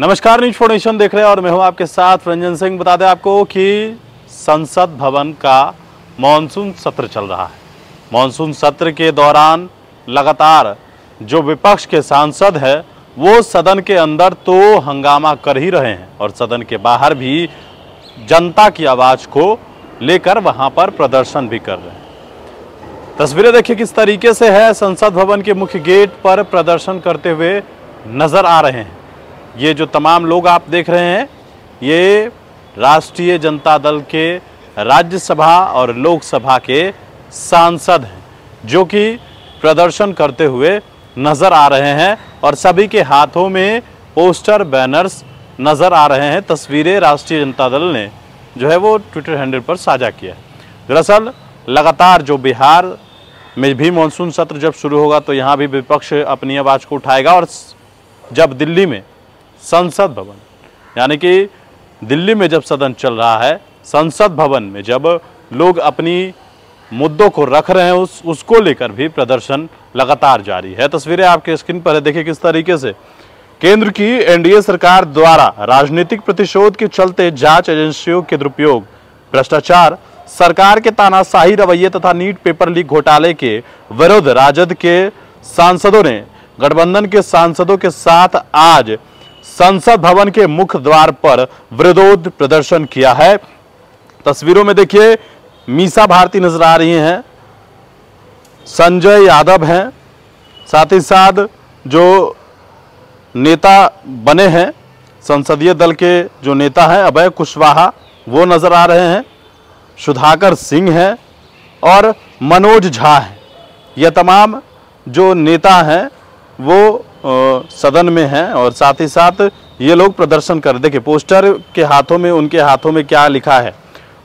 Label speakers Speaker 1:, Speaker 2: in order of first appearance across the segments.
Speaker 1: नमस्कार, न्यूज़ फोर्नेशन देख रहे हैं और मैं हूँ आपके साथ रंजन सिंह। बता दें आपको कि संसद भवन का मानसून सत्र चल रहा है। मानसून सत्र के दौरान लगातार जो विपक्ष के सांसद है, वो सदन के अंदर तो हंगामा कर ही रहे हैं और सदन के बाहर भी जनता की आवाज़ को लेकर वहाँ पर प्रदर्शन भी कर रहे हैं। तस्वीरें देखिए किस तरीके से है। संसद भवन के मुख्य गेट पर प्रदर्शन करते हुए नज़र आ रहे हैं। ये जो तमाम लोग आप देख रहे हैं, ये राष्ट्रीय जनता दल के राज्यसभा और लोकसभा के सांसद हैं, जो कि प्रदर्शन करते हुए नज़र आ रहे हैं और सभी के हाथों में पोस्टर, बैनर्स नज़र आ रहे हैं। तस्वीरें राष्ट्रीय जनता दल ने जो है वो ट्विटर हैंडल पर साझा किया है। दरअसल, लगातार जो बिहार में भी मानसून सत्र जब शुरू होगा तो यहाँ भी विपक्ष अपनी आवाज़ को उठाएगा और जब दिल्ली में संसद भवन। यानी कि दिल्ली में जब सदन चल रहा है, संसद भवन में जब लोग अपनी मुद्दों को रख रहे हैं, उस, उसको लेकर भी प्रदर्शन लगातार जारी है। तस्वीरें आपके स्क्रीन पर है, देखिए किस तरीके से। केंद्र की एनडीए सरकार द्वारा राजनीतिक प्रतिशोध के चलते जाँच एजेंसियों के दुरुपयोग, भ्रष्टाचार, सरकार के तानाशाही रवैये तथा नीट पेपर लीक घोटाले के विरुद्ध राजद के सांसदों ने गठबंधन के सांसदों के साथ आज संसद भवन के मुख्य द्वार पर विरोध प्रदर्शन किया है। तस्वीरों में देखिए, मीसा भारती नज़र आ रही हैं, संजय यादव हैं, साथ ही साथ जो नेता बने हैं, संसदीय दल के जो नेता हैं, अभय कुशवाहा, वो नज़र आ रहे हैं, सुधाकर सिंह हैं और मनोज झा हैं। ये तमाम जो नेता हैं, वो सदन में हैं और साथ ही साथ ये लोग प्रदर्शन कर देखिए, पोस्टर के हाथों में, उनके हाथों में क्या लिखा है?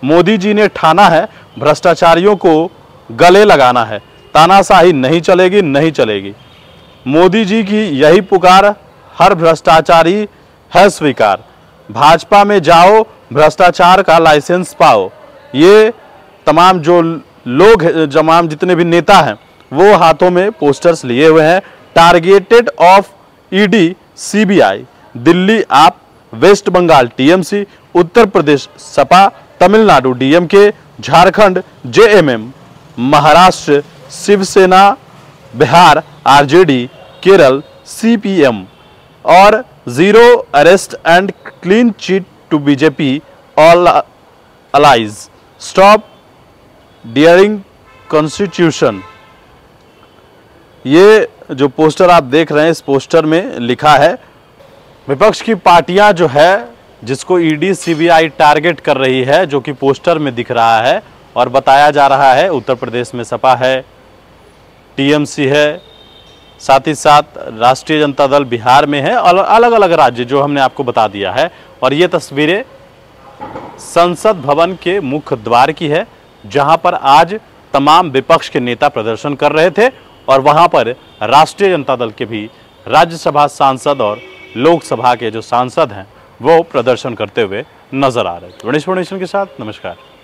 Speaker 1: मोदी जी ने ठाना है, भ्रष्टाचारियों को गले लगाना है। तानाशाही नहीं चलेगी नहीं चलेगी। मोदी जी की यही पुकार, हर भ्रष्टाचारी है स्वीकार। भाजपा में जाओ, भ्रष्टाचार का लाइसेंस पाओ। ये तमाम जो लोग तमाम जितने भी नेता हैं, वो हाथों में पोस्टर्स लिए हुए हैं। Targeted of ED CBI, Delhi AAP, West Bengal TMC, Uttar Pradesh SP, Tamil Nadu DMK, Jharkhand JMM, Maharashtra Shiv Sena, Bihar RJD, Kerala CPM और zero arrest and clean chit to BJP all allies. Stop tearing constitution. ये जो poster आप देख रहे हैं, इस poster में लिखा है, विपक्ष की पार्टियाँ जो है, जिसको ईडी सीबीआई टारगेट कर रही है, जो कि पोस्टर में दिख रहा है और बताया जा रहा है, उत्तर प्रदेश में सपा है टीएमसी है, साथ ही साथ राष्ट्रीय जनता दल बिहार में है और अलग अलग राज्य जो हमने आपको बता दिया है, और ये तस्वीरें संसद भवन के मुख्य द्वार की है, जहाँ पर आज तमाम विपक्ष के नेता प्रदर्शन कर रहे थे और वहाँ पर राष्ट्रीय जनता दल के भी राज्यसभा सांसद और लोकसभा के जो सांसद हैं, वो प्रदर्शन करते हुए नज़र आ रहे थे। गणेश के साथ, नमस्कार।